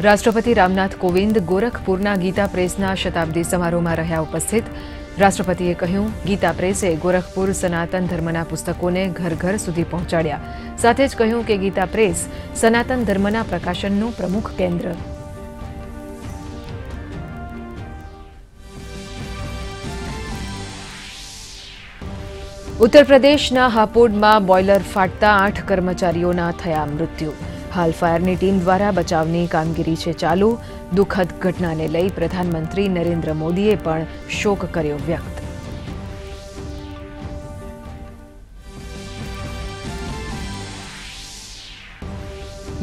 રાષ્ટ્રપતિ રામનાથ કોવિંદ ગોરખપુરના ગીતા પ્રેસના શતાબ્દી સમારોહમાં રહ્યા ઉપસ્થિત રાષ્ટ્રપતિએ કહ્યું ગીતા પ્રેસે ગોરખપુર સનાતન ધર્મના પુસ્તકોને ઘર ઘર સુધી પહોંચાડ્યા સાથે જ કહ્યું કે ગીતા પ્રેસ સનાતન ધર્મના પ્રકાશનનું પ્રમુખ કેન્દ્ર ઉત્તર પ્રદેશના હાપોડમાં બોઇલર ફાટતા આઠ કર્મચારીઓના થયા મૃત્યુ હાલ ફાયરની ટીમ દ્વારા બચાવની કામગીરી છે ચાલુ. દુઃખદ ઘટનાને લઈ પ્રધાનમંત્રી નરેન્દ્ર મોદીએ પણ શોક કર્યો વ્યક્ત.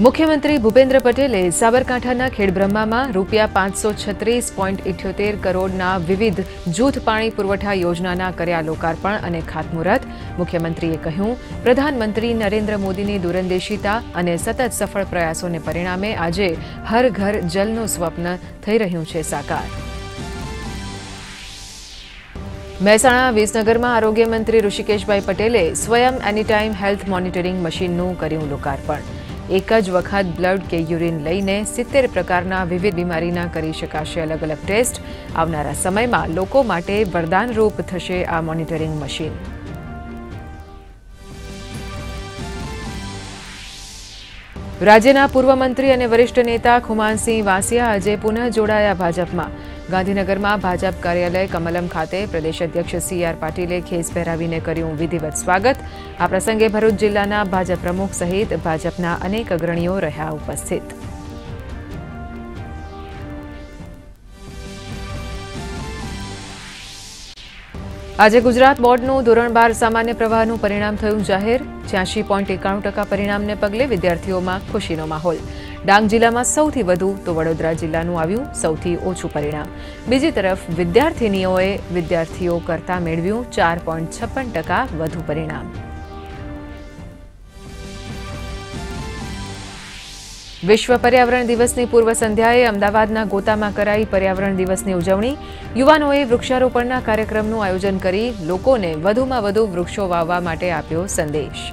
મુખ્યમંત્રી ભૂપેન્દ્ર પટેલે સાબરકાંઠાના ખેડબ્રહ્મામાં રૂપિયા પાંચસો છત્રીસ પોઈન્ટ ઇઠ્યોતેર કરોડના વિવિધ જૂથ પાણી પુરવઠા યોજનાના કર્યા લોકાર્પણ અને ખાતમુહૂર્ત. મુખ્યમંત્રીએ કહ્યું, પ્રધાનમંત્રી નરેન્દ્ર મોદીની દૂરંદેશિતા અને સતત સફળ પ્રયાસોને પરિણામે આજે હર ઘર જલનું સ્વપ્ન થઈ રહ્યું છે સાકાર. મહેસાણા વિસનગરમાં આરોગ્ય મંત્રી ઋષિકેશભાઈ પટેલે સ્વયં એનીટાઈમ હેલ્થ મોનિટરિંગ મશીનનું કર્યું લોકાર્પણ. એક જ વખત બ્લડ કે યુરિન લઈને સિત્તેર પ્રકારના વિવિધ બીમારીના કરી શકાશે અલગ અલગ ટેસ્ટ આવનારા સમયમાં લોકો માટે વરદાનરૂપ થશે આ મોનિટરિંગ મશીન રાજ્યના પૂર્વ મંત્રી અને વરિષ્ઠ નેતા ખુમાનસિંહ વાસિયા આજે પુનઃ જોડાયા ભાજપમાં ગાંધીનગરમાં ભાજપ કાર્યાલય કમલમ ખાતે પ્રદેશ અધ્યક્ષ સી આર પાટીલે ખેસ પહેરાવીને કર્યું વિધિવત સ્વાગત આ પ્રસંગે ભરૂચ જિલ્લાના ભાજપ પ્રમુખ સહિત ભાજપના અનેક અગ્રણીઓ રહ્યા ઉપસ્થિત આજે ગુજરાત બોર્ડનું ધોરણ બાર સામાન્ય પ્રવાહનું પરિણામ થયું જાહેર છ્યાસી પોઈન્ટ એકાણું ટકા પરિણામને પગલે વિદ્યાર્થીઓમાં ખુશીનો માહોલ ડાંગ જિલ્લામાં સૌથી વધુ તો વડોદરા જિલ્લાનું આવ્યું સૌથી ઓછું પરિણામ બીજી તરફ વિદ્યાર્થીનીઓએ વિદ્યાર્થીઓ કરતાં મેળવ્યું ચાર પોઈન્ટ છપ્પન ટકા વધુ પરિણામ વિશ્વ પર્યાવરણ દિવસની પૂર્વ સંધ્યાએ અમદાવાદના ગોતામાં કરાઈ પર્યાવરણ દિવસની ઉજવણી. યુવાનોએ વૃક્ષારોપણના કાર્યક્રમનું આયોજન કરી લોકોને વધુમાં વધુ વૃક્ષો વાવવા માટે આપ્યો સંદેશ.